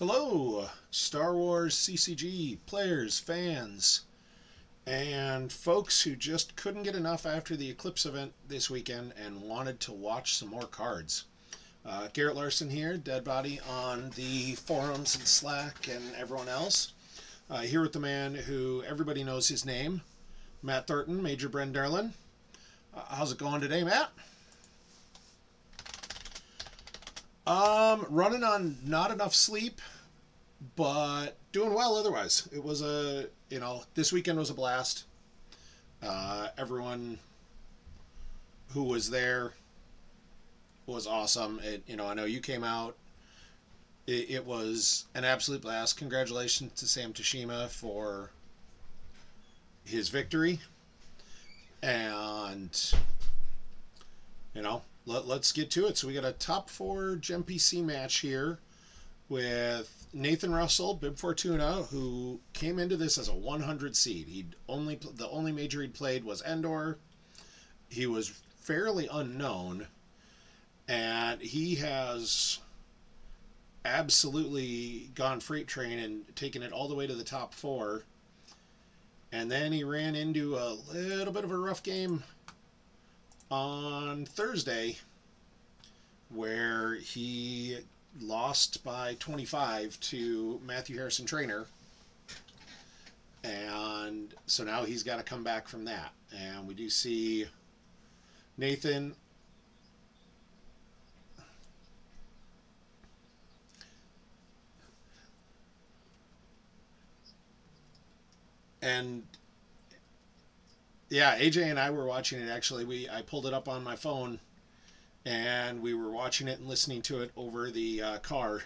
Hello, Star Wars CCG players, fans, and folks who just couldn't get enough after the Eclipse event this weekend and wanted to watch some more cards. Uh, Garrett Larson here, Dead Body on the forums and Slack and everyone else. Uh, here with the man who everybody knows his name, Matt Thornton, Major Bren Derlin. Uh, how's it going today, Matt? Um, running on not enough sleep, but doing well otherwise. It was a, you know, this weekend was a blast. Uh, everyone who was there was awesome. It, you know, I know you came out. It, it was an absolute blast. Congratulations to Sam Toshima for his victory. And, you know, let, us get to it. So we got a top four GemPC match here with Nathan Russell, Bib Fortuna, who came into this as a 100 seed. He'd only the only major he'd played was Endor. He was fairly unknown, and he has absolutely gone freight train and taken it all the way to the top four. And then he ran into a little bit of a rough game on Thursday where he lost by 25 to Matthew Harrison Trainor. And so now he's got to come back from that. And we do see Nathan and yeah, AJ and I were watching it actually. We I pulled it up on my phone, and we were watching it and listening to it over the uh, car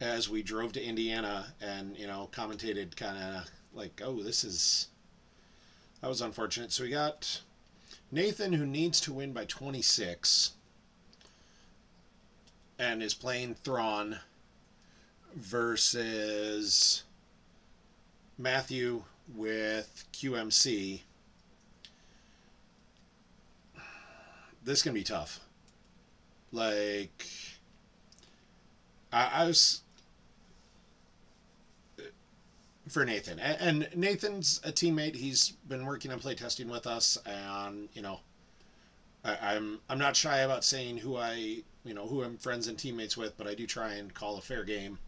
as we drove to Indiana, and you know commentated kind of like, oh, this is that was unfortunate. So we got Nathan who needs to win by 26 and is playing Thrawn versus Matthew with QMC this is gonna be tough. Like, I, I was for Nathan, and, and Nathan's a teammate. He's been working on playtesting with us, and you know, I, I'm I'm not shy about saying who I you know who I'm friends and teammates with, but I do try and call a fair game.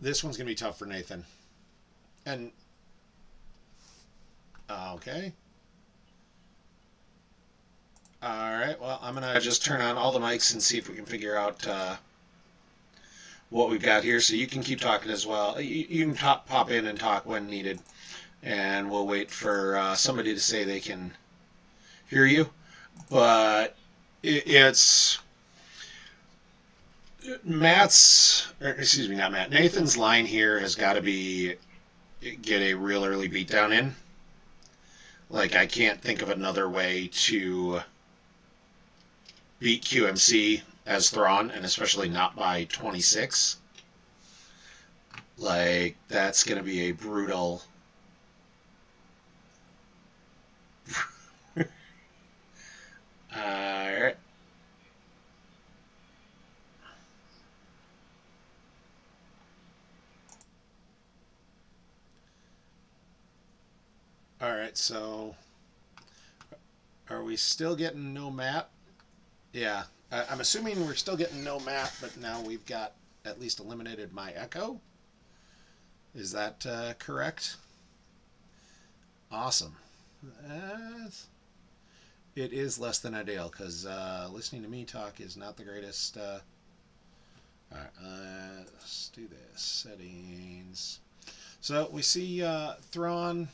This one's gonna be tough for Nathan, and uh, okay. All right. Well, I'm gonna just turn on all the mics and see if we can figure out uh, what we've got here. So you can keep talking as well. You, you can top, pop in and talk when needed, and we'll wait for uh, somebody to say they can hear you. But it, it's Matt's, excuse me, not Matt. Nathan's line here has got to be get a real early beatdown in. Like I can't think of another way to beat QMC as Thrawn, and especially not by 26. Like, that's going to be a brutal. Alright. Alright, so are we still getting no map? Yeah, I'm assuming we're still getting no map, but now we've got at least eliminated my echo. Is that uh, correct? Awesome. it is less than ideal because uh, listening to me talk is not the greatest. Uh... All right, let's do this. Settings. So we see uh, Thrawn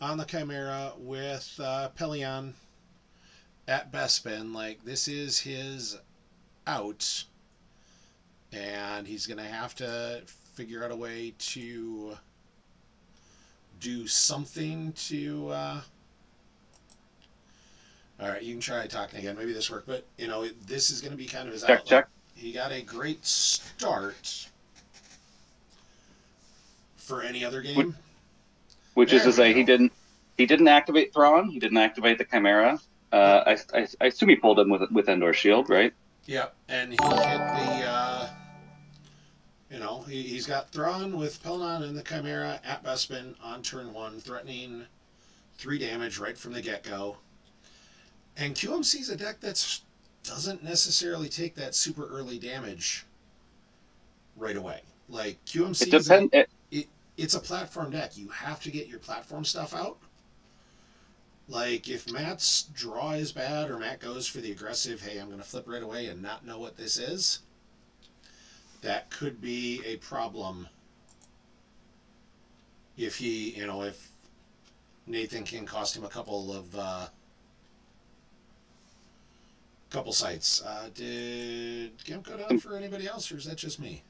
on the Chimera with uh, At Bespin, like this is his out, and he's gonna have to figure out a way to do something to. Uh... All right, you can try talking again. Maybe this worked, but you know this is gonna be kind of his check outlet. check. He got a great start for any other game. Which, which is to say, go. he didn't he didn't activate Thrawn. He didn't activate the Chimera. Uh, I, I, I, assume he pulled him with with Endor Shield, right? Yeah, and he hit the uh, You know, he, he's got Thrawn with Pellaeon and the Chimera at Bespin on turn one, threatening three damage right from the get go. And QMC's a deck that doesn't necessarily take that super early damage right away. Like QMC, It depends. It, it, it's a platform deck. You have to get your platform stuff out. Like if Matt's draw is bad or Matt goes for the aggressive, hey, I'm going to flip right away and not know what this is. That could be a problem. If he, you know, if Nathan can cost him a couple of uh, couple sites. Uh, did GEMP go down for anybody else, or is that just me?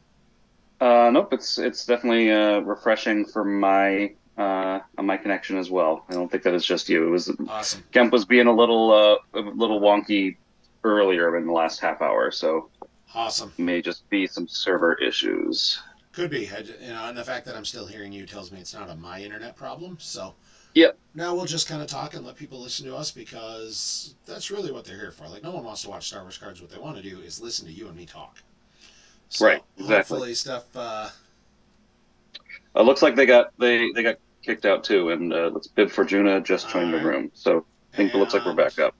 Uh, nope, it's it's definitely uh, refreshing for my uh, on my connection as well. I don't think that it's just you. It was awesome. GEMP was being a little uh, a little wonky earlier in the last half hour, so awesome. May just be some server issues. Could be, I, you know, and the fact that I'm still hearing you tells me it's not a my internet problem. So Yep. Now we'll just kind of talk and let people listen to us because that's really what they're here for. Like no one wants to watch Star Wars cards. What they want to do is listen to you and me talk. So right. Exactly. Hopefully stuff. Uh, it looks like they got they they got kicked out too, and uh, let's Bib Fortuna just joined right. the room. So I think and, it looks like we're back up.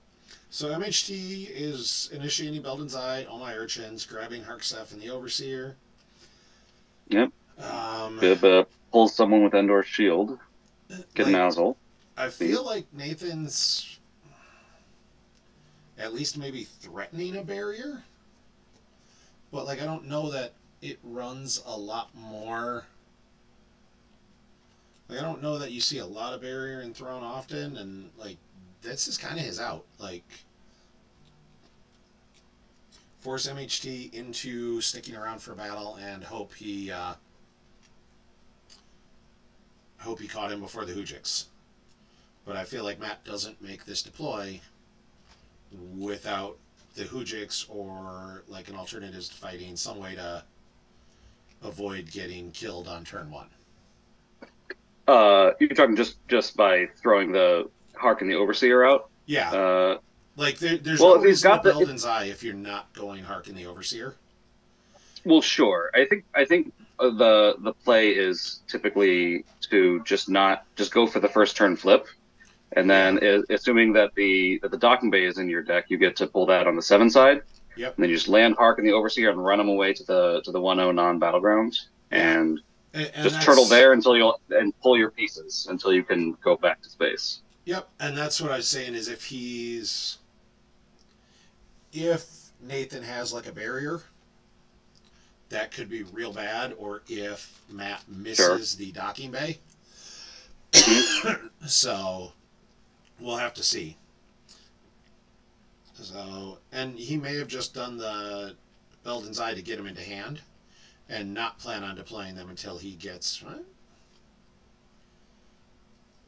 So MHT is initiating Beldon's Eye, all my urchins, grabbing Harkstef and the Overseer. Yep. Um, Bib uh, pulls someone with Endor's shield. Get like, Nozzle. I feel like Nathan's at least maybe threatening a barrier. But like I don't know that it runs a lot more like I don't know that you see a lot of barrier and Thrawn often and like this is kinda his out. Like force MHT into sticking around for battle and hope he uh, hope he caught him before the Houjix. But I feel like Matt doesn't make this deploy without the Houjix or like an alternative to fighting some way to avoid getting killed on turn one. Uh, you're talking just just by throwing the Hark and the Overseer out. Yeah. Uh, like there, there's well, reason got the, Eye if you're not going Hark and the Overseer. Well, sure. I think I think the the play is typically to just not just go for the first turn flip, and then yeah. assuming that the that the docking bay is in your deck, you get to pull that on the seven side. Yep. And then you just land Hark in the Overseer and run them away to the to the one zero oh non battleground, and, and, and just turtle there until you and pull your pieces until you can go back to space. Yep, and that's what I was saying is if he's if Nathan has like a barrier that could be real bad, or if Matt misses sure. the docking bay. Mm-hmm. so we'll have to see. So, and he may have just done the Beldon's Eye to get him into hand and not plan on deploying them until he gets. Right?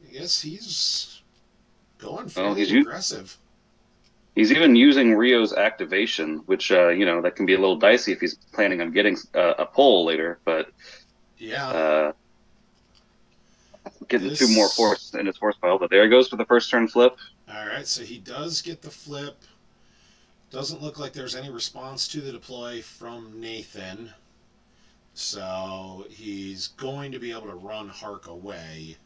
I guess he's going for he's aggressive. He's even using Rio's activation, which uh, you know that can be a little dicey if he's planning on getting uh, a pull later. But yeah, uh, getting this... two more force in his force pile. But there he goes for the first turn flip. All right, so he does get the flip. Doesn't look like there's any response to the deploy from Nathan. So he's going to be able to run Hark away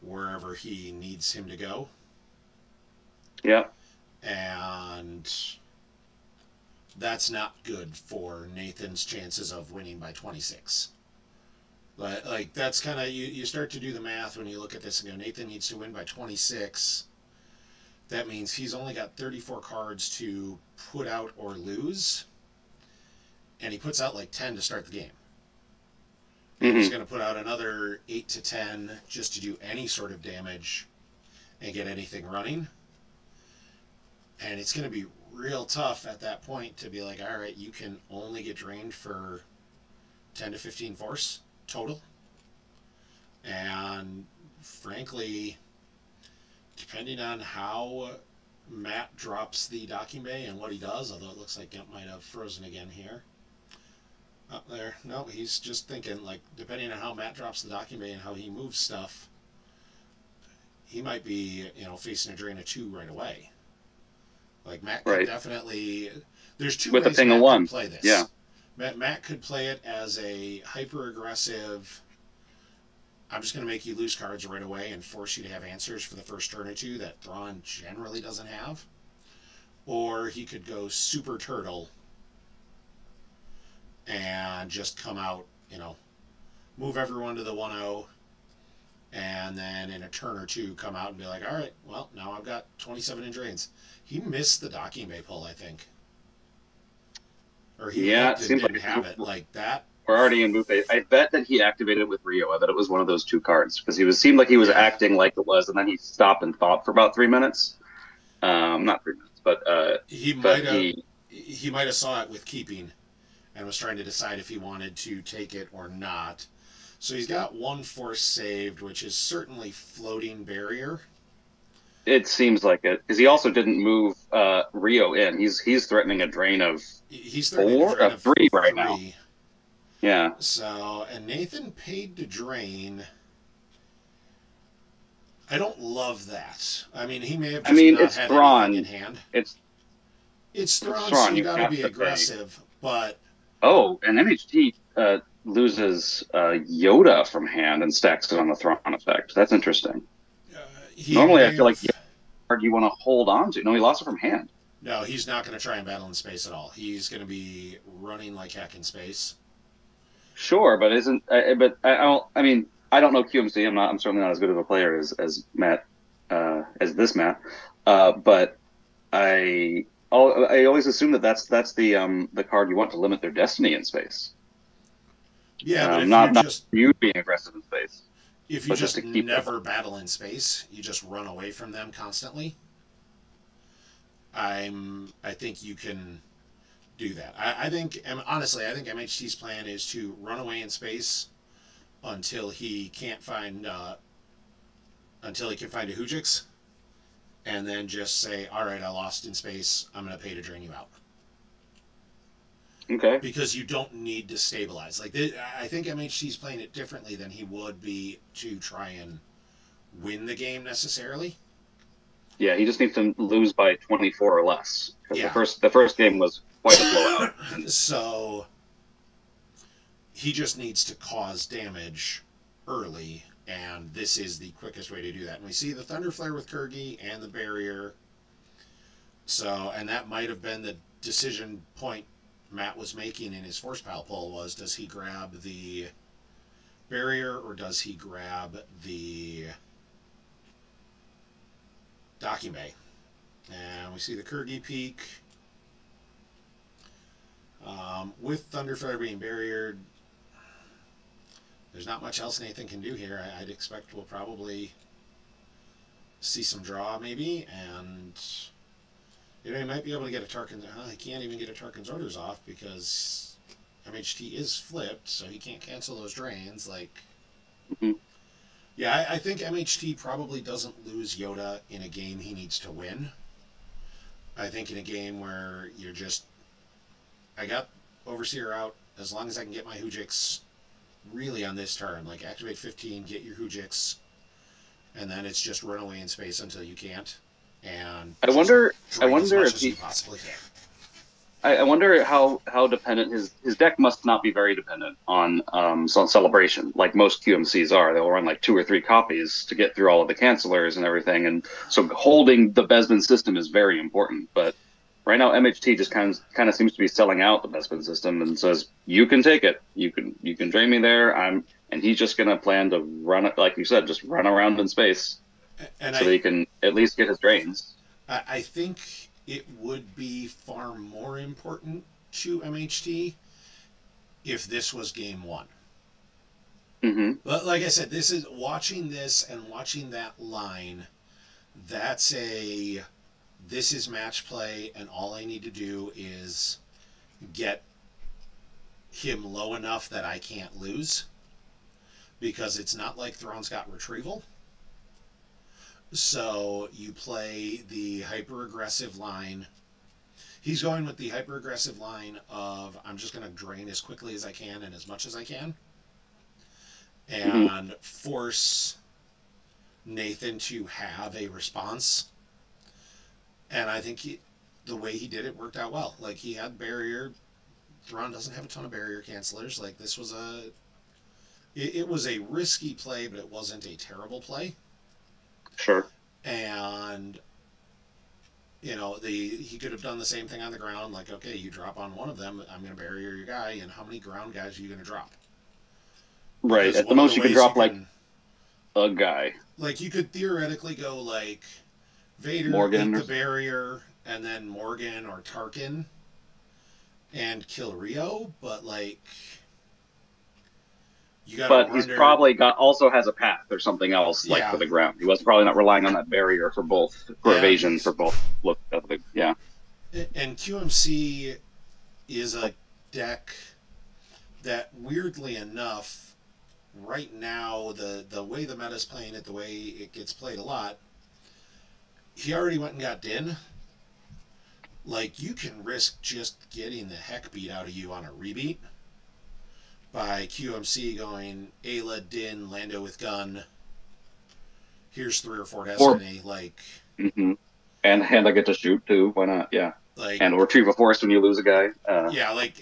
wherever he needs him to go. Yeah. And that's not good for Nathan's chances of winning by 26. But like that's kind of you, you start to do the math when you look at this and go Nathan needs to win by 26. That means he's only got 34 cards to put out or lose. And he puts out like 10 to start the game. Mm-hmm. He's going to put out another 8 to 10 just to do any sort of damage and get anything running and it's going to be real tough at that point to be like, all right, you can only get drained for 10 to 15 force total. And frankly, depending on how Matt drops the docking bay and what he does, although it looks like it might have frozen again here. Up there. No, he's just thinking, like, depending on how Matt drops the document and how he moves stuff, he might be, you know, facing a drain of two right away. Like Matt right. definitely. There's two with ways a ping Matt of one. play this. Yeah. Matt, Matt could play it as a hyper aggressive. I'm just going to make you lose cards right away and force you to have answers for the first turn or two that Thrawn generally doesn't have. Or he could go super turtle and just come out, you know, move everyone to the 1 0, and then in a turn or two come out and be like, all right, well, now I've got 27 in drains. He missed the docking bay pull, I think. Or he Yeah, it didn't like- have it. Like that We're already in move. I bet that he activated it with Rio. I bet it was one of those two cards because he was seemed like he was Yeah. acting like it was, and then he stopped and thought for about three minutes. Um, not three minutes, but uh, he might have he he might have saw it with keeping and was trying to decide if he wanted to take it or not. So he's got one force saved, which is certainly floating barrier. it seems like it because he also didn't move uh, Rio in. He's he's threatening a drain of He's threatening Four? a drain of three right now. yeah. So, and Nathan paid to drain. I don't love that. I mean, he may have. I mean, it's had Thrawn. in hand. It's It's Thrawn, Thrawn, so you you got to be to pay. aggressive. But oh, and MHT uh, loses uh, Yoda from hand and stacks it on the Thrawn effect. That's interesting. uh, Normally, I feel like have- you want to hold on to. No, he lost it from hand. No, he's not going to try and battle in space at all. He's going to be running like heck in space. Sure, but isn't uh, but I, I don't. I mean, I don't know QMC. I'm not. I'm certainly not as good of a player as as Matt, uh, as this Matt. Uh, but I al- I always assume that that's that's the um the card you want to limit their destiny in space. Yeah, Um, not not just you being aggressive in space. if you just just, never battle in space, you just run away from them constantly. I'm. I think you can do that. I, I think, honestly, I think MHT's plan is to run away in space until he can't find, uh, until he can find a Houjix, and then just say, "All right, I lost in space. I'm going to pay to drain you out." Okay. because you don't need to stabilize. Like thi- I think MHT's playing it differently than he would be to try and win the game necessarily. Yeah, he just needs to lose by 24 or less. Yeah. the first the first game was quite a blowout. so he just needs to cause damage early, and this is the quickest way to do that. And we see the Thunder Flare with Kurgi and the barrier. So, and that might have been the decision point Matt was making in his force pal pull was does he grab the barrier or does he grab the bay? And we see the Kurgi peak. Um, with Thunderflare being barriered, there's not much else Nathan can do here. I, I'd expect we'll probably see some draw maybe, and you know he might be able to get a Tarkin. Uh, he can't even get a Tarkin's orders off because MHT is flipped, so he can't cancel those drains. Like, Mhm. yeah, I, I think MHT probably doesn't lose Yoda in a game he needs to win. I think in a game where you're just I got Overseer out as long as I can get my Houjix really on this turn. Like activate 15, get your Houjix, and then it's just run away in space until you can't. And I wonder I wonder if he possibly can. I, I wonder how, how dependent his, his deck must not be very dependent on um, ce- celebration, like most QMCs are. They'll run like two or three copies to get through all of the cancelers and everything, and so holding the Bespin system is very important. But right now, MHT just kind of kind of seems to be selling out the Bespin system and says, "You can take it. You can you can drain me there. I'm." And he's just gonna plan to run it, like you said, just run around in space And so I, that he can at least get his drains. I, think it would be far more important to MHT if this was game one. hmm But like I said, this is watching this and watching that line. That's a this is match play, and all I need to do is get him low enough that I can't lose. Because it's not like Thrawn's got retrieval. So you play the hyper aggressive line. He's going with the hyper aggressive line of I'm just going to drain as quickly as I can and as much as I can mm-hmm. and force Nathan to have a response. And I think he, the way he did it worked out well. Like he had barrier, Thrawn doesn't have a ton of barrier cancelers. Like this was a, it, it was a risky play, but it wasn't a terrible play. Sure. And you know, the he could have done the same thing on the ground. Like, okay, you drop on one of them, I'm going to barrier your guy, and how many ground guys are you going to drop? Right. Because At the most, you could drop like can- a guy. like you could theoretically go like Vader Morgan the barrier, and then Morgan or Tarkin, and kill Rio, but like. You got But he's probably got also has a path or something else like Yeah. for the ground. He was probably not relying on that barrier for both for Yeah. evasion for both. Look, at the- yeah. and QMC is a deck that weirdly enough right now the the way the meta's playing it the way it gets played a lot he already went and got Din like you can risk just getting the heck beat out of you on a rebeat by QMC going Ayla Din Lando with gun here's three or four Or- destiny like hmm And and I get to shoot too. Why not? Yeah. like And retrieve a force when you lose a guy. Uh, Yeah, like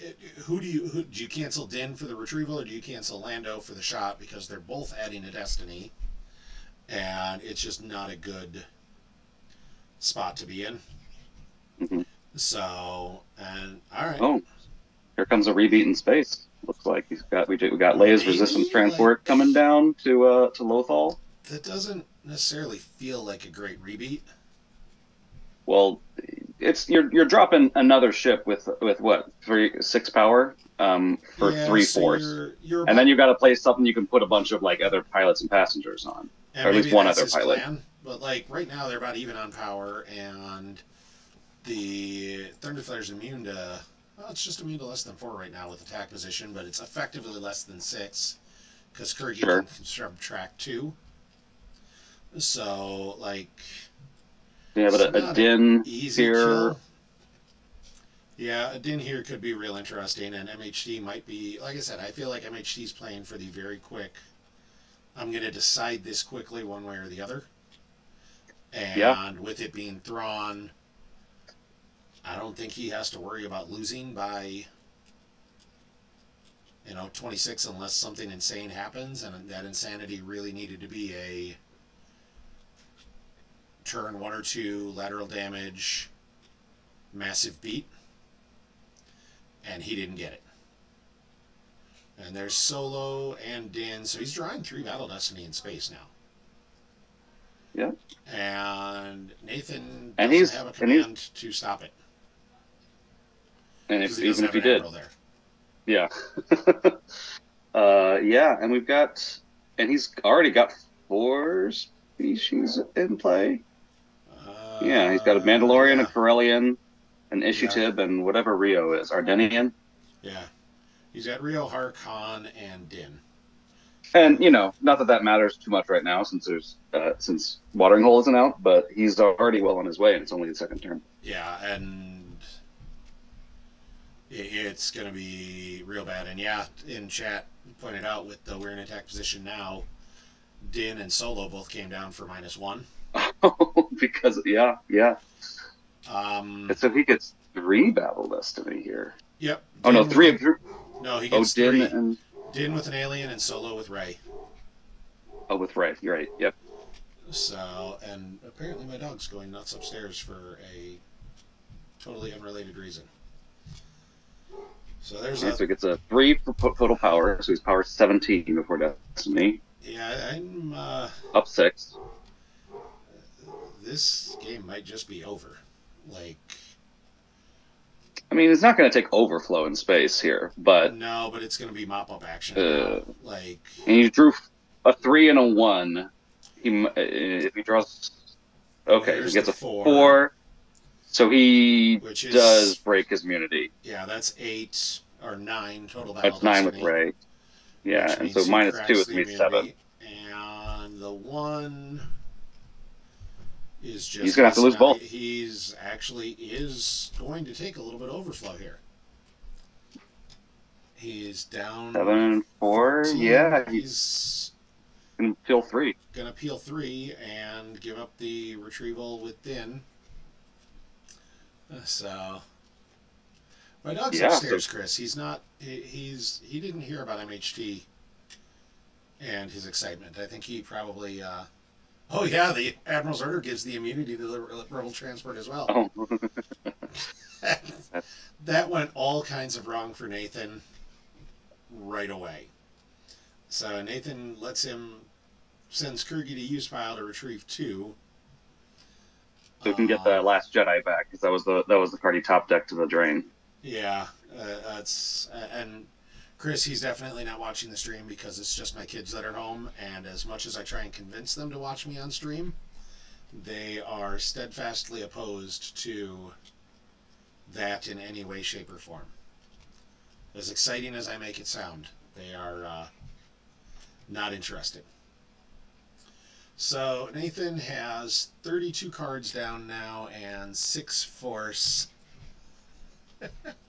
who do you who, do you cancel Din for the retrieval or do you cancel Lando for the shot because they're both adding a destiny, and it's just not a good spot to be in. Mhm. So and all right, Oh, here comes a rebeat in space. Looks like he's got we, do, we got Leia's Maybe, resistance like- transport coming down to uh to Lothal. that doesn't necessarily feel like a great rebeat. Well, it's you're you're dropping another ship with with what three six power um for Yeah, three so force, you're, you're and then you've got to place something you can put a bunch of like other pilots and passengers on. and or at least one other pilot. Plan, but like right now they're about even on power, and the Thunderflare's immune to. Well, it's just immune to less than four right now with attack position, but it's effectively less than six because Kirby Sure. can subtract two. So like Yeah, but a, a din here. kill. Yeah, a din here could be real interesting, and MHT might be. Like I said, I feel like MHT's playing for the very quick. I'm going to decide this quickly, one way or the other. And Yeah. with it being Thrawn, I don't think he has to worry about losing by, you know, 26 unless something insane happens, and that insanity really needed to be a turn one or two lateral damage, massive beat, and he didn't get it. And there's Solo and Din, so he's drawing three Battle Destiny in space now. Yeah. And Nathan And doesn't he's- have a and he's- command to stop it. And if, even if he did, there. yeah. uh, yeah, and we've got, and he's already got four species in play. Yeah, he's got a Uh, Mandalorian, yeah. a Corellian, an Ishi Tib, and whatever Rio is, Ardenian. Yeah. He's got Rio, Harkon, and Din. And you know, not that that matters too much right now, since there's uh, since Watering Hole isn't out, but he's already well on his way, and it's only the second turn. Yeah, and it's going to be real bad. And yeah, in chat pointed out with the we're in attack position now, Din and Solo both came down for minus one. because yeah, yeah. Um, And so he gets three Battle Destiny here. yep. Oh no, three of three. No, he Oh, gets Din three. and Din with an alien and Solo with Ray. oh, with Ray. You're right. Yep. So, and apparently my dog's going nuts upstairs for a totally unrelated reason. So there's Okay, a so he gets a three for total power, so he's power 17 before Destiny. yeah. I'm uh, Up six. this game might just be over. Like I mean, it's not going to take overflow in space here, but no, but it's going to be mop up action. Uh. Like and he drew a three and a one. He uh, if he draws, okay, he gets a four. four. So he which is does break his immunity. yeah, that's eight or nine total. That's nine with Ray. Yeah, and so minus two is the going to be seven. And the one is just He's gonna have to lose both. He's actually is going to take a little bit of overflow here. He's down Seven and four. 14. Yeah, he's going to peel three. gonna peel three and give up the retrieval within. So, My dog's Yeah, upstairs, Chris. He's not. He, he's he didn't hear about MHT and his excitement. I think he probably. Uh, oh yeah, the admiral's order gives the immunity to the rebel transport as well. Oh, that went all kinds of wrong for Nathan right away. So Nathan lets him sends Kurgi to use file to retrieve two. so we can get the Um, Last Jedi back because that was the that was the card he top decked to the drain. Yeah, uh, that's and Chris, he's definitely not watching the stream because it's just my kids that are home, and as much as I try and convince them to watch me on stream, they are steadfastly opposed to that in any way, shape, or form. As exciting as I make it sound, they are uh, not interested. So Nathan has 32 cards down now and six force.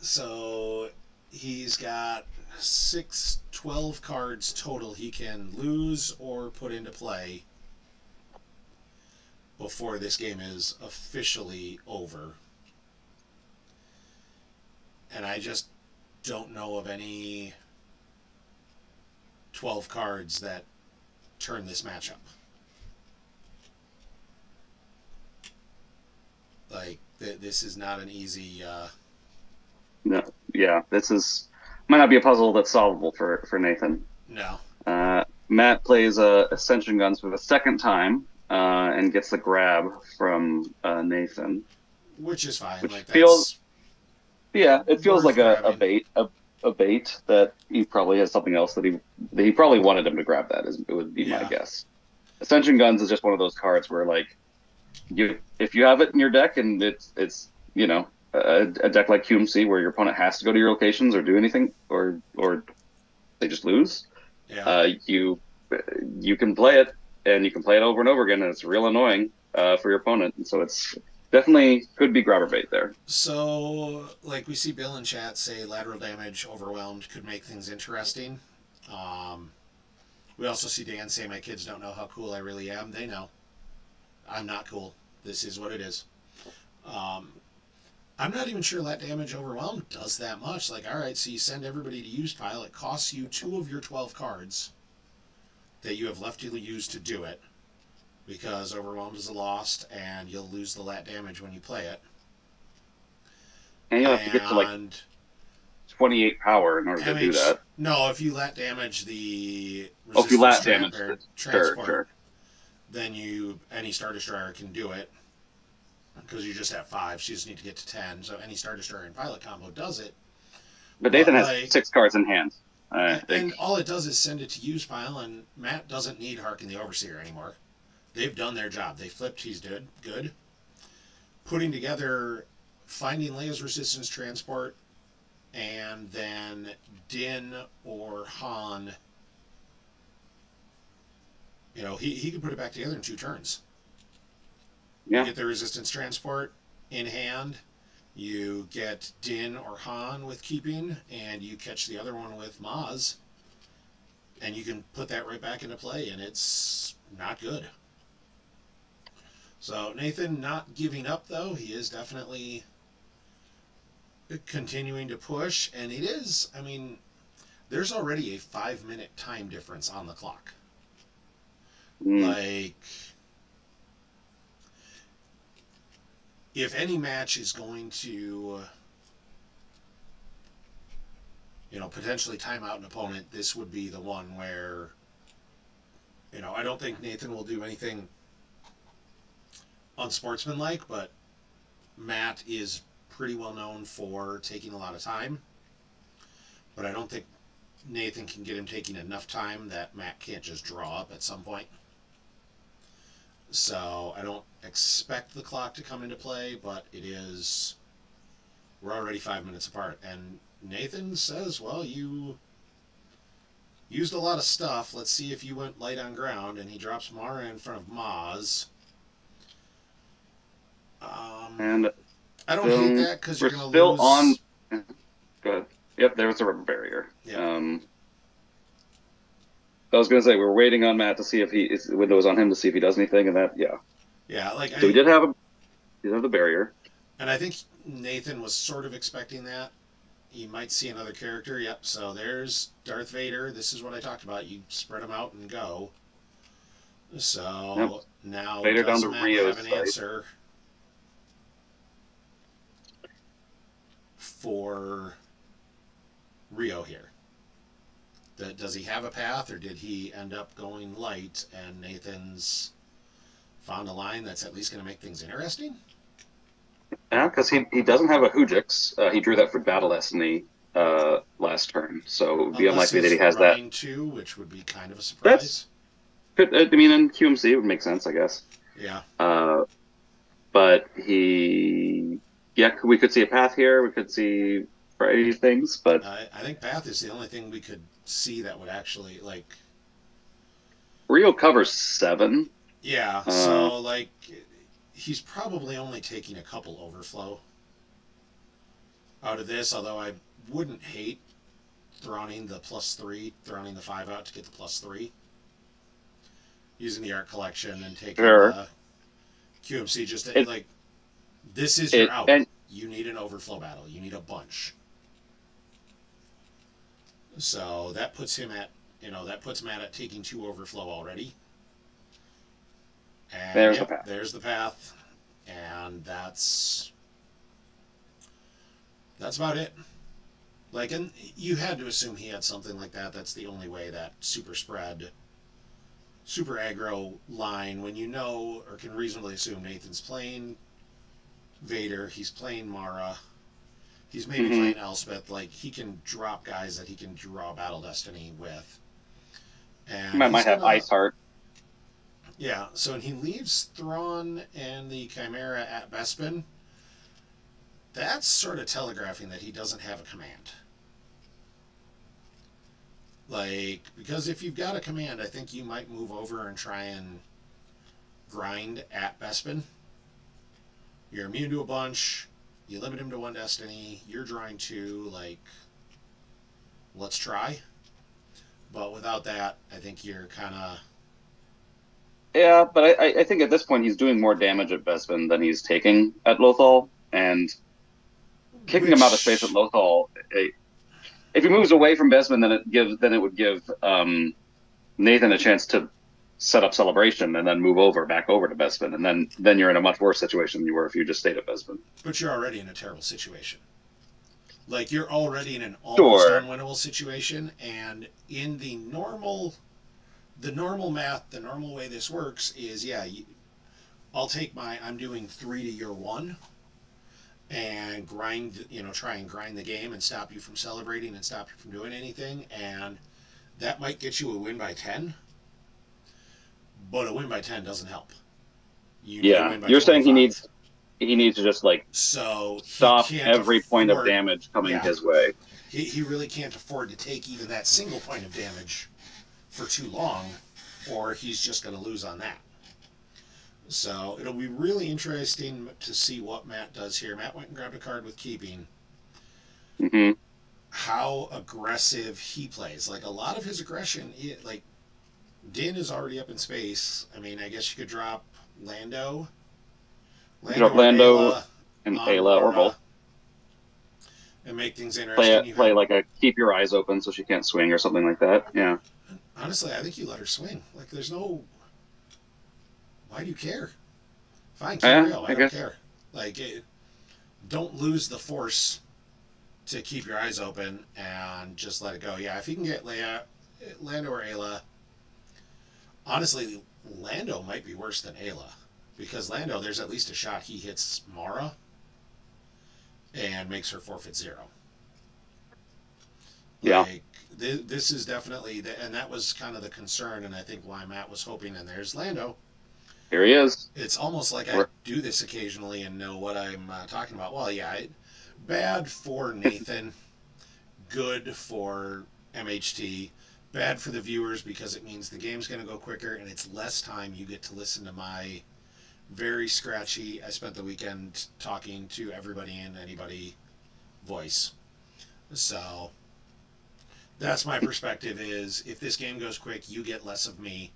So he's got six, 12 cards total he can lose or put into play before this game is officially over. And I just don't know of any 12 cards that turn this matchup. Like, th- this is not an easy. Uh, No, yeah, this is might not be a puzzle that's solvable for for Nathan. no. Uh, Matt plays uh, Ascension Guns for the second time uh, and gets the grab from uh, Nathan. Which is fine. Which like feels- Yeah, it feels like a, a bait, a, a bait that he probably has something else that he that he probably wanted him to grab. That is, it would be my guess. Ascension Guns is just one of those cards where like you if you have it in your deck and it's it's you know a, a deck like QMC where your opponent has to go to your locations or do anything or or they just lose. yeah. Uh, you you can play it and you can play it over and over again and it's real annoying uh, for your opponent. And so it's definitely could be grabber bait there. So, like we see Bill in chat say, lateral damage overwhelmed could make things interesting. Um, we also see Dan say, "My kids don't know how cool I really am. They know. I'm not cool. This is what it is." Um, I'm not even sure that damage overwhelmed does that much. Like, all right, so you send everybody to use pile. It costs you two of your 12 cards that you have left to use to do it, because overwhelmed is a lost, and you'll lose the lat damage when you play it. And you'll have to get to like 28 power in order to do that. No, if you lat damage the Oh, if you lat damage the- Sure, transport, sure. then you any Star Destroyer can do it because you just have five. So you just need to get to ten. So any Star Destroyer and pilot combo does it. But Nathan has like- six cards in hand. I And all it does is send it to use pile, and Matt doesn't need Harkin the Overseer anymore. They've done their job. They flipped. He's good. Good. Putting together, finding Leia's resistance transport, and then Din or Han. You know, he, he could put it back together in two turns. Yeah. You get the resistance transport in hand. You get Din or Han with keeping, and you catch the other one with Maz, and you can put that right back into play, and it's not good. So Nathan not giving up though, he is definitely continuing to push, and it is. I mean, there's already a five minute time difference on the clock. Mm, Like, if any match is going to, you know, potentially time out an opponent, this would be the one where, you know, I don't think Nathan will do anything unsportsmanlike, but Matt is pretty well known for taking a lot of time. But I don't think Nathan can get him taking enough time that Matt can't just draw up at some point. So I don't expect the clock to come into play, but it is. We're already five minutes apart, and Nathan says, "Well, you used a lot of stuff. Let's see if you went light on ground." And he drops Mara in front of Maz. Um, and I don't hate that because you're going to still lose. on- good. Yep, there was the rubber barrier. Yeah. Um, I was gonna say we're waiting on Matt to see if he is window is on him to see if he does anything, and that yeah. Yeah, like So we did have a, did have the barrier. And I think Nathan was sort of expecting that. You might see another character. Yep. So there's Darth Vader. This is what I talked about. You spread them out and go. So Yep. now Vader down to Rio's have an side. answer for Rio here? That does he have a path, or did he end up going light and Nathan's found a line that's at least going to make things interesting? Yeah, because he, he doesn't have a Houjix. Uh, he drew that for Battle Destiny uh, last turn, so it would be Unless unlikely that he has that. two, which would be kind of a surprise. Could, I mean, in QMC, it would make sense, I guess. Yeah, Uh, but he, yeah, we could see a path here. We could see variety of things, but I, I think path is the only thing we could see that would actually like. Rio covers seven. Yeah, Uh. so like, he's probably only taking a couple overflow out of this. Although I wouldn't hate throwing the plus three, throwing the five out to get the plus three. Using the art collection and taking Sure. the QMC just to, It- like this is It, your out. and you need an overflow battle. You need a bunch. So that puts him at you know that puts Matt at taking two overflow already. And There's the path. There's the path, and that's that's about it. Like, and you had to assume he had something like that. That's the only way that super spread, super aggro line. When you know or can reasonably assume Nathan's playing Vader, he's playing Mara, he's maybe Mhm. playing Elspeth. Like he can drop guys that he can draw Battle Destiny with. And he might, have gonna- Ice Heart. Yeah, so when he leaves Thrawn and the Chimera at Bespin. That's sort of telegraphing that he doesn't have a command. Like, because if you've got a command, I think you might move over and try and grind at Bespin. You're immune to a bunch. You limit him to one destiny. You're drawing two. Like, let's try. But without that, I think you're kind of Yeah, but I, I- think at this point he's doing more damage at Bespin than he's taking at Lothal, and kicking him out of space at Lothal. eh, If he moves away from Bespin, then it gives then it would give um, Nathan a chance to set up celebration and then move over back over to Bespin, and then then you're in a much worse situation than you were if you just stayed at Bespin. But you're already in a terrible situation. Like you're already in an almost Sure. unwinnable situation, and in the normal, the normal math, the normal way this works is, yeah, you, I'll take my, I'm doing three to your one, and grind, you know, try and grind the game and stop you from celebrating and stop you from doing anything, and that might get you a win by ten, but a win by ten doesn't help. You yeah. You're saying he needs he needs to just like So stop every point of damage coming Yeah. his way. He, he really can't afford to take even that single point of damage for too long, or he's just going to lose on that. So it'll be really interesting to see what Matt does here. Matt went and grabbed a card with keeping. hmm How aggressive he plays. Like a lot of his aggression, i- like Din is already up in space. I mean, I guess you could drop Lando. You drop Lando Ayla And Ayla or both. And make things interesting. Play play like a keep your eyes open so she can't swing or something like that. Yeah. Honestly, I think you let her swing. Like, there's no. Why do you care? Fine, keep Yeah, real. I, I don't guess. care. Like, it, don't lose the force to keep your eyes open and just let it go. Yeah, if you can get Leia, Lando or Ayla. Honestly, Lando might be worse than Ayla because Lando, there's at least a shot he hits Mara and makes her forfeit zero. Yeah. Like, th- this is definitely, the, and that was kind of the concern, and I think why Matt was hoping. And there's Lando. Here he is. It's almost like I do this occasionally and know what I'm uh, talking about. Well, yeah, it, bad for Nathan, good for MHT, bad for the viewers because it means the game's going to go quicker and it's less time you get to listen to my very scratchy. I spent the weekend talking to everybody and anybody voice. So that's my perspective is if this game goes quick, you get less of me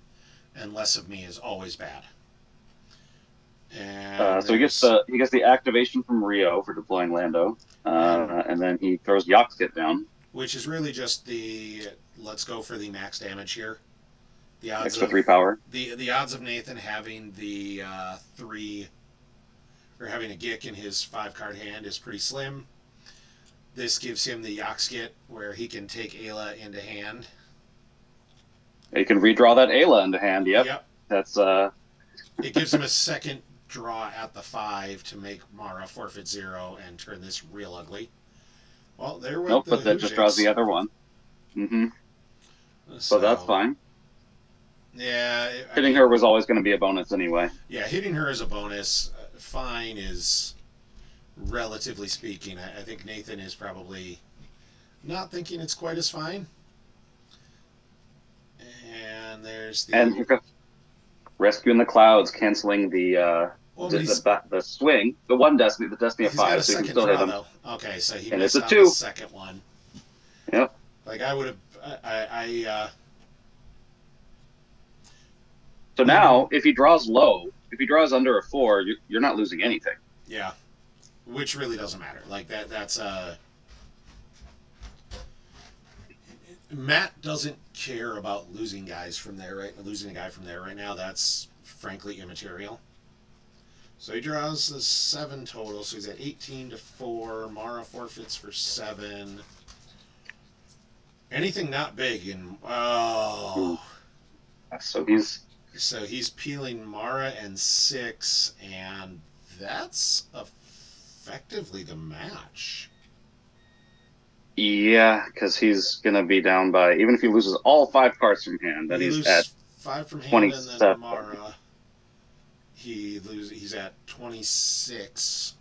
and less of me is always bad. And Uh, so he gets the he gets the activation from Rio for deploying Lando, uh, and then he throws Yoxkit down. which is really just the let's go for the max damage here. The odds Extra of, three power. the the odds of Nathan having the uh, three or having a Gick in his five card hand is pretty slim. This gives him the Yoxkit where he can take Aayla into hand. He can redraw that Aayla into hand. Yep, Yep. that's uh, It gives him a second draw at the five to make Mara forfeit zero and turn this real ugly. Well, there went nope, the but that just draws the other one. Mm hmm So that's fine. Yeah, I Hitting mean, her was always going to be a bonus anyway. Yeah, hitting her as a bonus, uh, fine is relatively speaking. I, I think Nathan is probably not thinking it's quite as fine. And there's the And Rescue in the Clouds, canceling the uh, well, the, the, the swing, the one Destiny, the Destiny of he's got a five, so you can still hit draw him. though. Okay, so he And missed it's a two. the second one. Yep. Like I would have, I, I, uh, So now, if he draws low, if he draws under a four, you're not losing anything. yeah, which really doesn't matter. Like that, that's uh. Matt doesn't care about losing guys from there, right? Losing a guy from there right now, that's frankly immaterial. So he draws the seven total, so he's at 18 to 4. Mara forfeits for 7. Anything not big, and oh. So he's So he's peeling Mara and 6, and that's effectively the match. yeah, because he's gonna be down by even if he loses all five cards from hand, then he he's at 5 from hand, and then 27. Mara. He lose, he's at 26,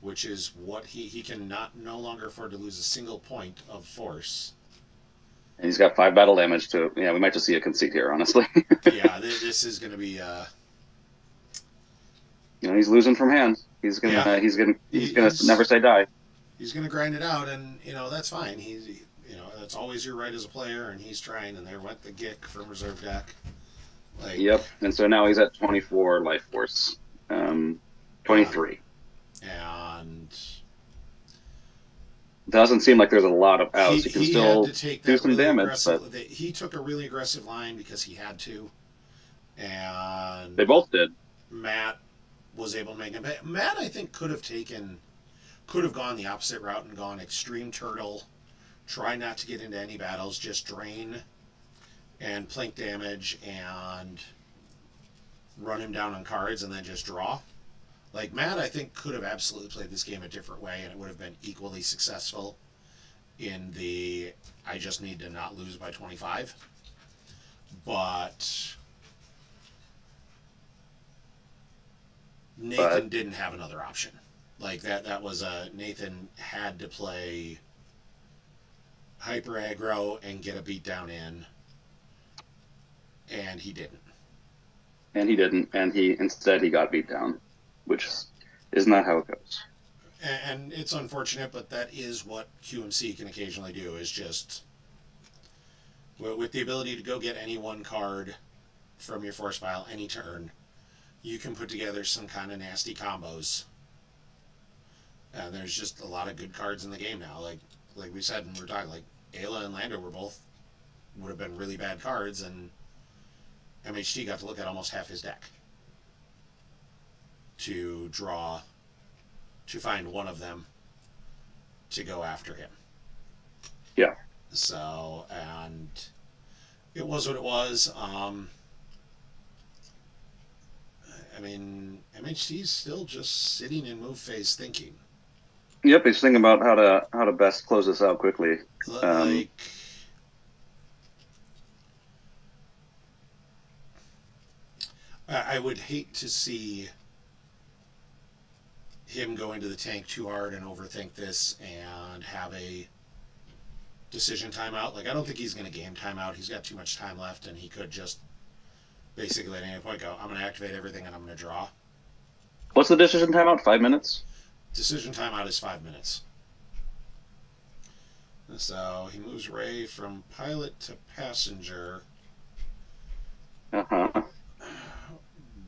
which is what he, he can not no longer afford to lose a single point of force. and he's got five battle damage to. Yeah, we might just see a conceit here, honestly. yeah, th- this is going to be. Uh, you know, he's losing from hand. He's gonna Yeah. he's gonna he's He- gonna never say die. he's going to grind it out, and you know that's fine. He's you know that's always your right as a player, and he's trying. And there went the Gick from reserve deck. Like, Yep. And so now he's at 24 life force. Um, 23. And Doesn't seem like there's a lot of outs. he, you can still had to take do that some really damage, but- he took a really aggressive line because he had to, and They both did. Matt was able to make. But Matt, I think, could have taken, could have gone the opposite route and gone extreme turtle, try not to get into any battles, just drain and plink damage and run him down on cards and then just draw. Like Matt, I think could have absolutely played this game a different way and it would have been equally successful in the I just need to not lose by 25. But Nathan But- didn't have another option. Like that that was a Nathan had to play hyper aggro and get a beat down in and he didn't. And he didn't. And he instead he got beat down, which is, not how it goes. And, and it's unfortunate, but that is what QMC can occasionally do. Is just with, with the ability to go get any one card from your force pile any turn, you can put together some kind of nasty combos. And there's just a lot of good cards in the game now. Like like we said, and we we're talking like Aayla and Lando were both would have been really bad cards, and MHT got to look at almost half his deck to draw to find one of them to go after him. Yeah. So, and it was what it was. Um, I mean, MHT's still just sitting in move phase thinking. Yep, he's thinking about how to how to best close this out quickly. Um, like, I I would hate to see him go into the tank too hard and overthink this and have a decision timeout. Like, I don't think he's going to game timeout. He's got too much time left, and he could just basically at any point go, I'm going to activate everything and I'm going to draw. What's the decision timeout? Five minutes. Decision timeout is five minutes. So he moves Rey from pilot to passenger, Uh huh.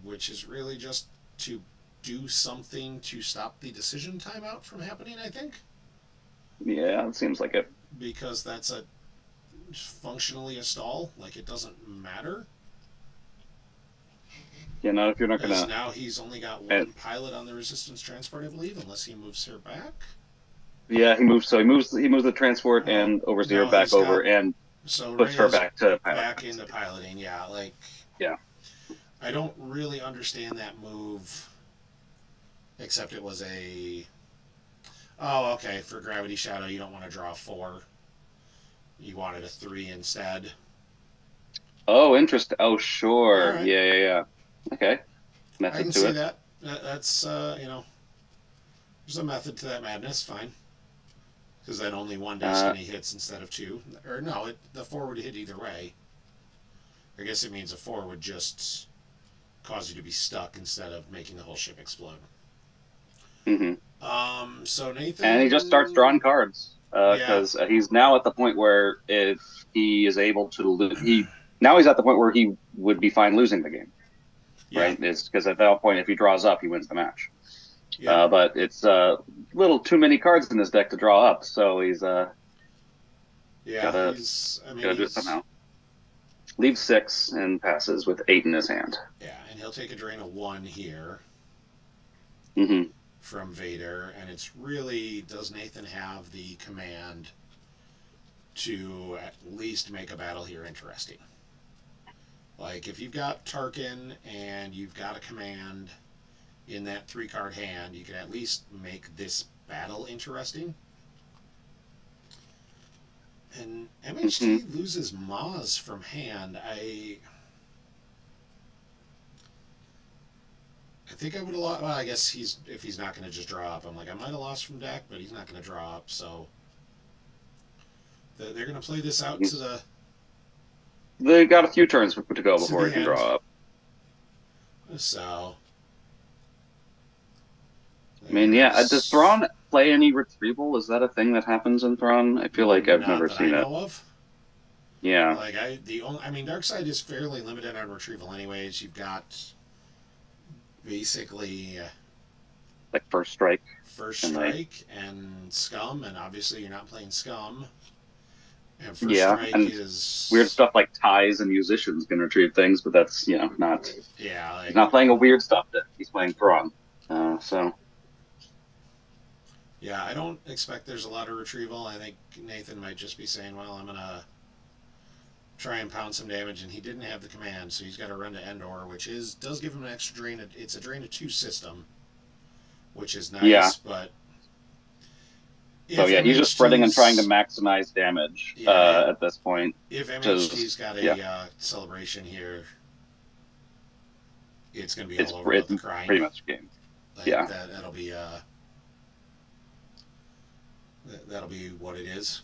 which is really just to do something to stop the decision timeout from happening. I think Yeah, it seems like it. because that's a functionally a stall. Like it doesn't matter. Yeah, not if you're not gonna. now he's only got one And- pilot on the resistance transport, I believe, unless he moves her back. Yeah, he moves. So he moves. He moves the transport Oh, and overseer no, back got- over and So puts her Rey's back to pilot. back into piloting. Yeah, like Yeah. I don't really understand that move, except it was a. Oh, okay. For gravity shadow, you don't want to draw four. You wanted a three instead. Oh, interesting. Oh, sure. Alright. Yeah, yeah, yeah. Okay. I can see that. that. That's uh, you know, there's a method to that madness. Fine. Because then only one Uh, destiny hits instead of two, or no, it, the four would hit either way. I guess it means a four would just cause you to be stuck instead of making the whole ship explode. hmm Um, so Nathan. And he just starts drawing cards because uh, he's now at the point where if he is able to lose, he now he's at the point where he would be fine losing the game, Yeah, right? It's because at that point, if he draws up, he wins the match. yeah. Uh, but it's a uh, little too many cards in his deck to draw up, so he's uh, yeah. gotta- he's. I mean, gotta do it somehow. Leaves six and passes with eight in his hand. Yeah, and he'll take a drain of one here mm-hmm. from Vader, and it's really does Nathan have the command to at least make a battle here interesting? Like if you've got Tarkin and you've got a command in that three card hand, you can at least make this battle interesting. And MHT mm-hmm. loses Maz from hand. I I think I would have lost. Well, I guess he's if he's not going to just draw up. I'm like I might have lost from deck, but he's not going to draw up. So they're, they're going to play this out to mm-hmm. the. They got a few turns to go before he can end. draw up. So. I mean, yeah. uh, Does Thrawn play any retrieval? Is that a thing that happens in Thrawn? I feel like I've Not never seen it. of. Yeah. Like I, the only, I mean, Dark Side is fairly limited on retrieval, anyways. You've got basically uh, Like first strike. First And they- Strike and Scum, and obviously you're not playing Scum. And Yeah, Strike and is Weird stuff like ties and musicians can retrieve things, but that's you know not Yeah, like he's not playing a weird stuff deck. He's playing Thrawn. Uh, so Yeah, I don't expect there's a lot of retrieval. I think Nathan might just be saying, "Well, I'm gonna try and pound some damage," and he didn't have the command, so he's got to run to Endor, which is does give him an extra drain. It's a drain of two system, which is nice. Yeah. But so if yeah, he's just spreading and trying to maximize damage Yeah. uh, at this point. If to- MHT's got a yeah. uh, celebration here, it's gonna be It's, all over it's crying. pretty much game. Like, yeah. that, that'll be uh, that, that'll be what it is.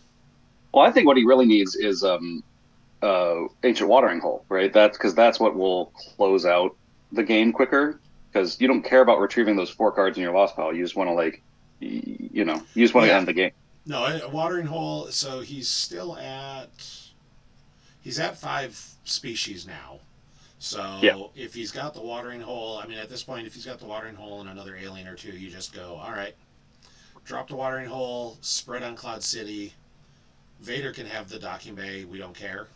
Well, I think what he really needs is um, uh, ancient watering hole, right? That's because that's what will close out the game quicker. Because you don't care about retrieving those four cards in your lost pile. You just want to like, you know, you just want to Yeah. end the game. No, a watering hole. So he's still at he's at five species now. So Yeah. if he's got the watering hole, I mean, at this point, if he's got the watering hole and another alien or two, you just go, all right, drop the watering hole, spread on Cloud City. Vader can have the docking bay. We don't care.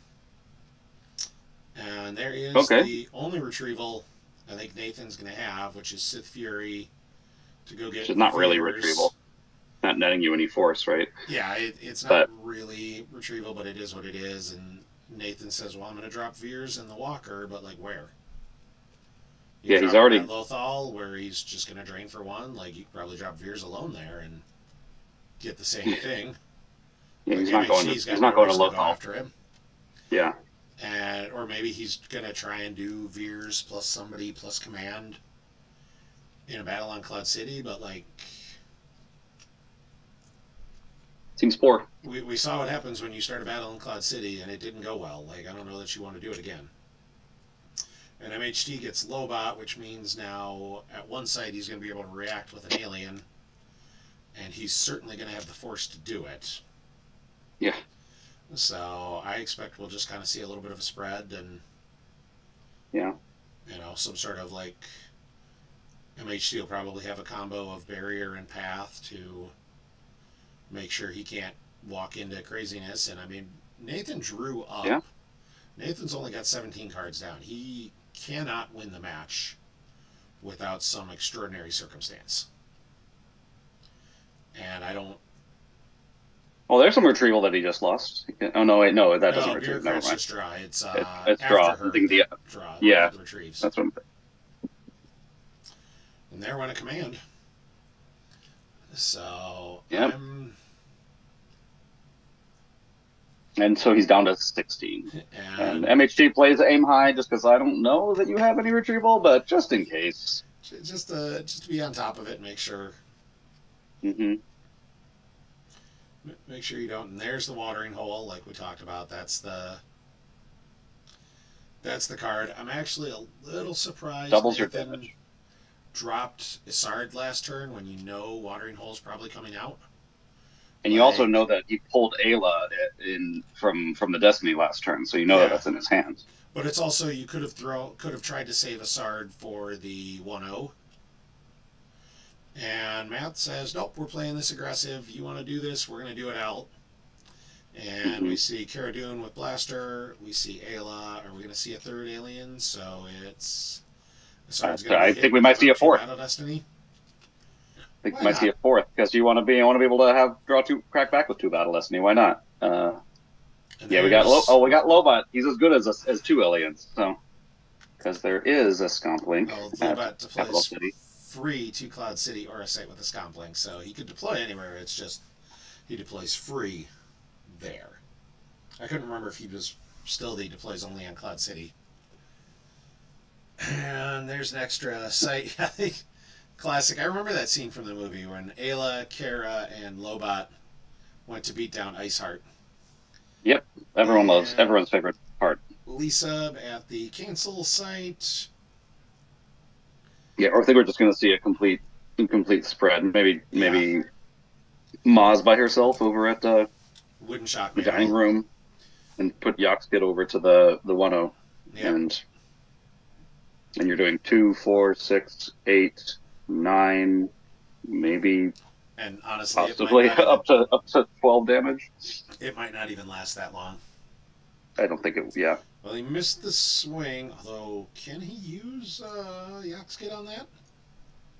And there is Okay. the only retrieval I think Nathan's going to have, which is Sith Fury to go get. Which is not really retrieval. Not netting you any force, right? yeah, it, it's not But- really retrieval, but it is what it is. And Nathan says, "Well, I'm going to drop Veers in the Walker, but like where?" You Yeah, he's already- Lothal, where he's just going to drain for one. Like you could probably drop Veers alone there and get the same thing. Yeah, he's Like, not going. To, MHT's got he's not going to Lothal. after him. Yeah, and or maybe he's gonna try and do Veers plus somebody plus command in a battle on Cloud City, but like seems poor. we, we saw what happens when you start a battle in Cloud City and it didn't go well. Like I don't know that you want to do it again. And MHT gets Lobot, which means now at one side he's going to be able to react with an alien, and he's certainly going to have the force to do it. Yeah. So I expect we'll just kind of see a little bit of a spread and Yeah. you know some sort of like MHT will probably have a combo of barrier and path to make sure he can't walk into craziness. And I mean, Nathan drew up. Yeah. Nathan's only got 17 cards down. He cannot win the match without some extraordinary circumstance. And I don't. Well, there's some retrieval that he just lost. Oh no, wait, no, that doesn't no, retrieve. Never mind. just draw. It's uh, It's- it's draw. her I think the- draw. yeah. retrieves. That's what. I'm, And there went a command. So Yep. I'm and so he's down to 16. and And MHT plays aim high just because I don't know that you have any retrieval, but just in case. just uh just to be on top of it and make sure Mm hmm make sure you don't and there's the watering hole like we talked about that's the that's the card i'm actually a little surprised Doubles your damage. Dropped Isard last turn when you know watering hole's probably coming out And you also know that he pulled Aayla in from from the Destiny last turn, so you know Yeah. that that's in his hands. but it's also you could have throw could have tried to save Isard for the 1-0 and Matt says nope we're playing this aggressive you want to do this we're going to do it out and we Mhm. see Cara Dune with Blaster. We see Aayla. Are we going to see a third alien? So it's. I think we might see a fourth. Battle Destiny. I think Why you might see a fourth because you want to be you want to be able to have draw two crack back with two battle destiny. Why not? Uh, yeah, we got Lo- oh we got Lobot. He's as good as as two aliens. So because there is a Scomp link Oh, Lobot deploys City. free to Cloud City or a site with a Scomp link, so he could deploy anywhere. It's just he deploys free there. I couldn't remember if he was still he deploys only on Cloud City. And there's an extra sight. Classic. I remember that scene from the movie when Aayla, Cara, and Lobot went to beat down Isard. Yep, everyone loves everyone's favorite part. Lisa at the cancel site. Yeah, or I think we're just going to see a complete incomplete spread. Maybe maybe Maz by herself over at uh, the, Wouldn't shock the dining room, and put Yoxkit over to the the one zero, Yeah. and and you're doing two, four, six, eight, nine, maybe And honestly, possibly even, up to up to twelve damage. it might not even last that long. I don't think it. Yeah, Well, he missed the swing, although can he use uh, Yoxkit on that?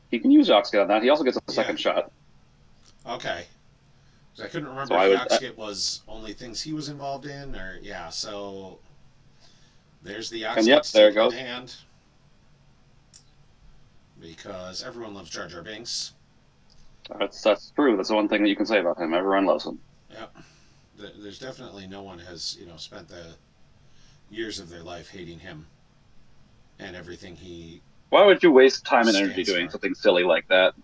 he can use Yoxkit on that. He also gets a Yeah. second shot. Okay. I couldn't remember So I if would- Yoxkit was only things he was involved in, or yeah. So there's the Yoxkit yep, there it goes. hand. Because everyone loves Jar Jar Binks. That's that's true. That's the one thing that you can say about him. Everyone loves him. Yeah, There's definitely no one has you know spent the years of their life hating him and everything he Why would you waste time and energy doing for. something silly like that?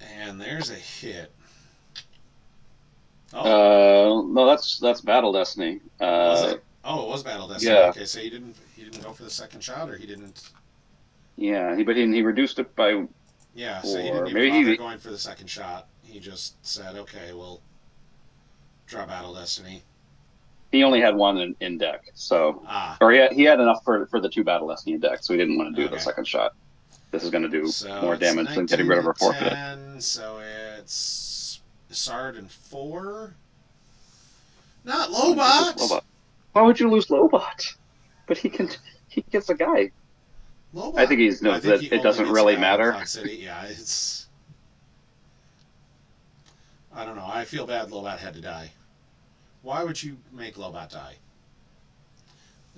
And there's a hit. Oh, Uh, no, that's that's Battle Destiny. Uh, was it? Oh, it was Battle Destiny. yeah. Okay, so you didn't he didn't go for the second shot, or he didn't. Yeah, he but he, he reduced it by Yeah, so he didn't even maybe bother he- going for the second shot. He just said, "Okay, we'll draw Battle Destiny." he only had one in, in deck, so Ah, or he had, he had enough for for the two Battle Destiny in deck, so he didn't want to do Okay. the second shot. This is going to do so more damage than getting rid of 19 her forfeit. 10, so it's Sard and four. Not Lobot. Lobot. Why would you lose Lobot? But he can he gets a guy. Lobot. I think he's no. think that he it doesn't really matter. Yeah, it's. I don't know. I feel bad Lobot had to die. Why would you make Lobot die?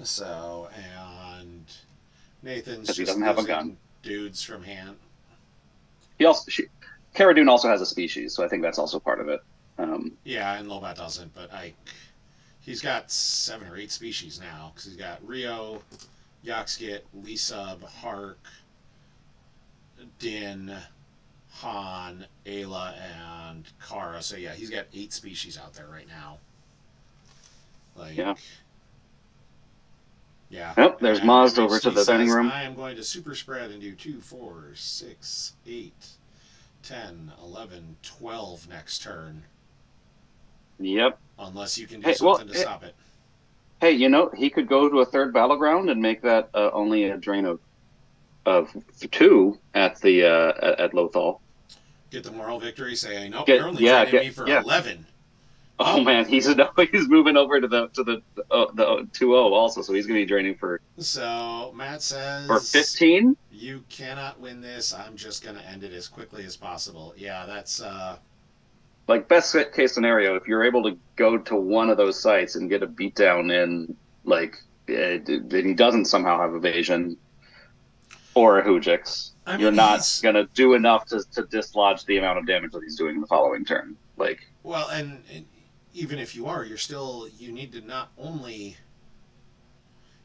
So and Nathan's 'Cause he just doesn't have a gun. Dudes from hand. He also she, Cara Dune also has a species, so I think that's also part of it. Um, Yeah, and Lobot doesn't, but Ike, he's got seven or eight species now because he's got Rio, Yoxkit, Lisub, Hark, Din, Han, Aayla, and Cara. So yeah, he's got eight species out there right now. Like, Yeah. Yeah. Yep, there's And Maz over to the dining room. I am going to super spread and do 2, 4, 6, 8, 10, 11, 12 next turn. yep. Unless you can do Hey, well, something to eh, stop it. Hey, you know, he could go to a third battleground and make that uh, only a drain of of two at the uh, at, at Lothal. Get the moral victory. Say, nope, Get- you're only yeah, get- me for yeah. eleven. Oh man, he's he's moving over to the to the uh, the two zero also, so he's gonna be draining for So Matt says for fifteen. You cannot win this. I'm just gonna end it as quickly as possible. Yeah, that's uh Like best case scenario, if you're able to go to one of those sites and get a beatdown in, like, eh, and he doesn't somehow have evasion or a Houjix, I mean, you're not he's- gonna do enough to, to dislodge the amount of damage that he's doing in the following turn. Like, well, and, and even if you are, you're still you need to not only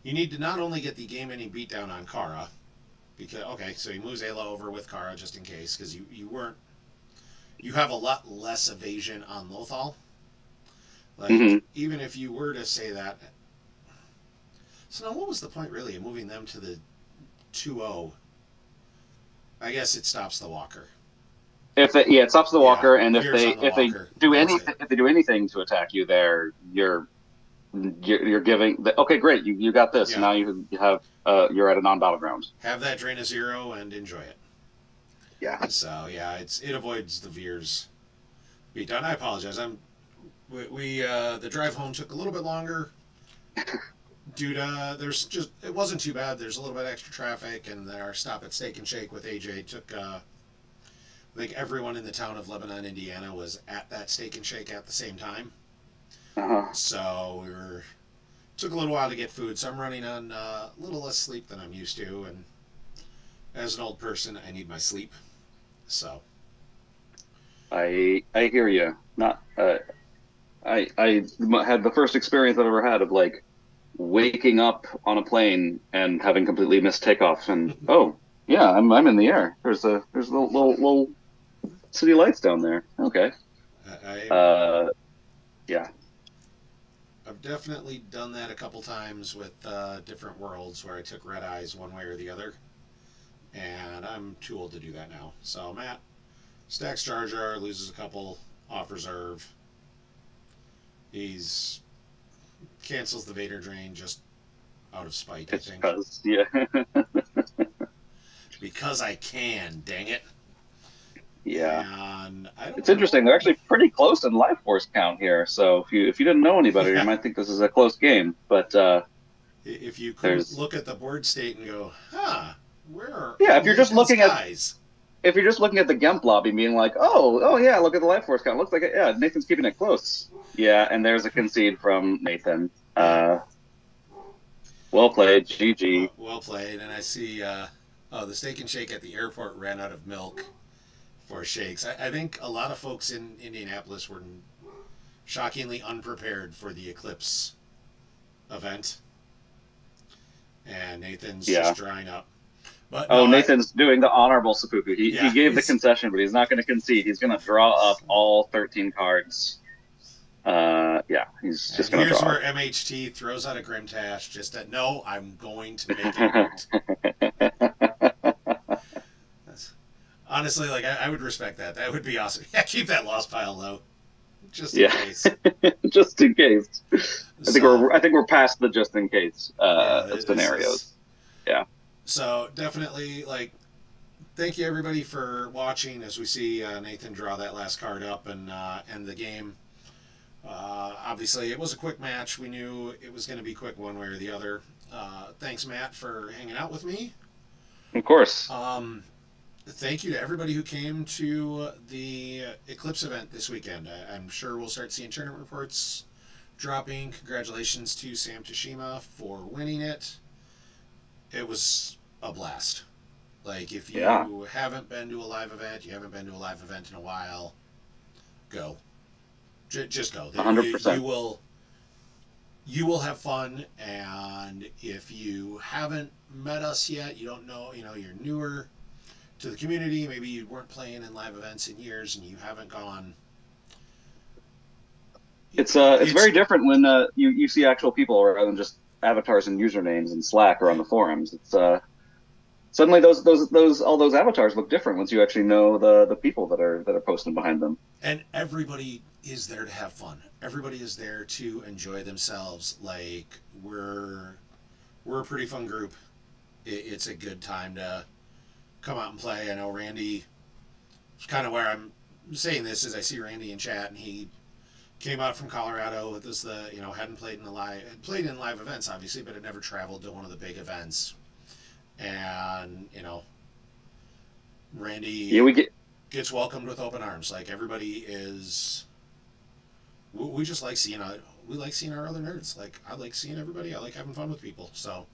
you need to not only get the game-ending beatdown on Cara, because okay, so he moves Aayla over with Cara just in case, because you you weren't you have a lot less evasion on Lothal. Like Mhm. even if you were to say that. So now, what was the point really of moving them to the 2-0? I guess it stops the walker. if they, yeah, it stops the Yeah, walker, and if they the if they do anything if they do anything to attack you, there you're you're, you're giving. The, okay, great, you, you got this. Yeah. Now you have uh, you're at a non battleground. Have that drain a zero and enjoy it. Yeah. So yeah, it's it avoids the Veers beat down. I apologize. I'm we, we uh, the drive home took a little bit longer. Due to there's just it wasn't too bad. There's a little bit extra traffic, and our stop at Steak and Shake with AJ took. Uh, I think everyone in the town of Lebanon, Indiana, was at that Steak and Shake at the same time. Uh-huh. So we were took a little while to get food. So I'm running on uh, a little less sleep than I'm used to, and as an old person, I need my sleep. So I I hear you. Not uh, I I had the first experience I've ever had of like waking up on a plane and having completely missed takeoff, and oh yeah, I'm I'm in the air. There's a there's little little, little city lights down there. Okay. I, I, Uh, yeah. I've definitely done that a couple times with uh, different worlds where I took red eyes one way or the other, and I'm too old to do that now. So Matt stacks Jar Jar, loses a couple off reserve. He's cancels the Vader drain just out of spite, I think. because yeah. because I can. Dang it. yeah. And I don't It's interesting. They're actually pretty close in life force count here. So if you if you didn't know any better, Yeah. you might think this is a close game. But uh, If you could There's- look at the board state and go, huh, where Yeah, if you're just looking at- if you're just looking at the Gemp lobby, being like, oh, oh yeah, look at the life force count. Looks like it, yeah, Nathan's keeping it close. Yeah, and there's a concede from Nathan. Uh, well played, GG. Well, well played. And I see, uh, oh, the steak and shake at the airport ran out of milk for shakes. I, I think a lot of folks in Indianapolis were shockingly unprepared for the eclipse event. And Nathan's Yeah. just drying up. But Oh, no, I- Nathan's doing the honorable seppuku. He, Yeah, he gave the concession, but he's not going to concede. He's going to draw up all 13 cards. Uh, yeah, he's just going to here's where MHT throws out a Grimtaash just that, no, I'm going to make it. Honestly, like I, I would respect that. That would be awesome. Yeah, keep that loss pile low, just in Yeah. case. just in case. I think we're I think we're past the just in case uh, Yeah, scenarios. is- Yeah. So definitely, like, thank you everybody for watching as we see uh, Nathan draw that last card up and uh, end the game. Uh, obviously, it was a quick match. We knew it was going to be quick one way or the other. Uh, thanks, Matt, for hanging out with me. Of course. Um, thank you to everybody who came to the Eclipse event this weekend. I, I'm sure we'll start seeing tournament reports dropping. Congratulations to Sam Tashima for winning it. It was a blast. Like, if you Yeah. haven't been to a live event, you haven't been to a live event in a while, go. J- just go. Hundred You- percent. You will. You will have fun, and if you haven't met us yet, you don't know, you know, you're newer to the community. Maybe you weren't playing in live events in years, and you haven't gone. It's uh it's, very different when uh you, you see actual people rather than just avatars and usernames in Slack or on the forums. It's uh suddenly those those those all those avatars look different once you actually know the the people that are that are posting behind them. and everybody is there to have fun. Everybody is there to enjoy themselves. Like we're we're a pretty fun group. It, it's a good time to come out and play. I know Randy. It's kind of where I'm saying this is I see Randy in chat and he came out from Colorado with this the you know hadn't played in the live played in live events obviously but had never traveled to one of the big events and you know Randy Yeah, we get gets welcomed with open arms like everybody is we, we just like seeing our, we like seeing our other nerds like I like seeing everybody I like having fun with people so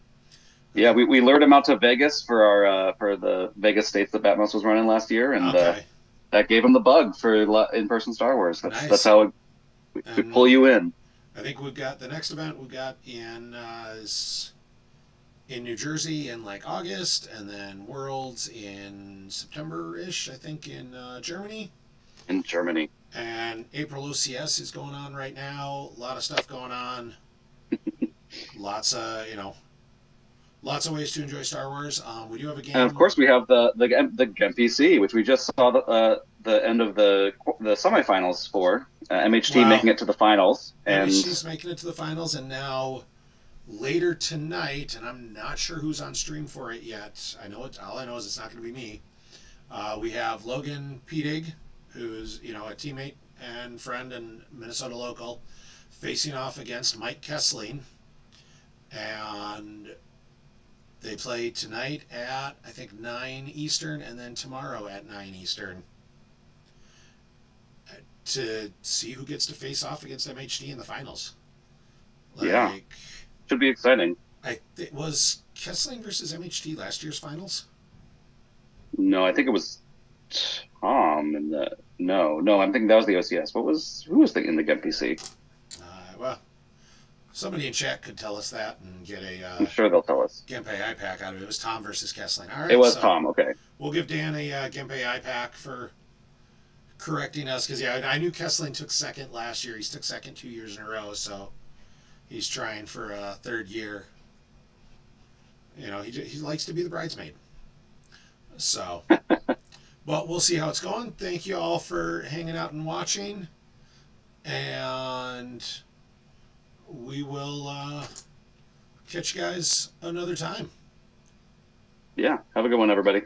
yeah we, we lured him out to Vegas for our uh, for the Vegas states that Batmos was running last year, and uh, that gave him the bug for in person Star Wars. That's Nice. that's how it, we, we pull you in. I think we've got the next event we've got in uh, is in New Jersey in like August, and then Worlds in September ish. I think in uh, Germany, in Germany. and April OCS is going on right now. A lot of stuff going on. lots of you know, lots of ways to enjoy Star Wars. Um, we do have a game. And of course, we have the the the GEMPC, which we just saw the uh, the end of the the semifinals for uh, MHT Wow. making it to the finals, and she's making it to the finals, and now later tonight, and I'm not sure who's on stream for it yet. I know it. All I know is it's not going to be me. Uh, we have Logan Pedig, who's you know a teammate and friend and Minnesota local, facing off against Mike Kessling, and they play tonight at I think nine Eastern, and then tomorrow at nine Eastern uh, to see who gets to face off against MHT in the finals. Yeah. Should be exciting. I it was Kessling versus MHT last year's finals. No, I think it was Tom in the no no. I'm thinking that was the OCS. What was who was the in the GEMPC? Uh, well, somebody in chat could tell us that and get a uh, I'm sure they'll tell us. Genpei IPAC out of it. It was Tom versus Kessling. All right, It was so Tom. Okay. We'll give Dan a uh, Genpei iPack for correcting us because yeah, I I knew Kessling took second last year. He took second two years in a row, so he's trying for a third year. You know, he he likes to be the bridesmaid. So, but we'll see how it's going. Thank you all for hanging out and watching, and we will uh, catch you guys another time. Yeah. Have a good one, everybody.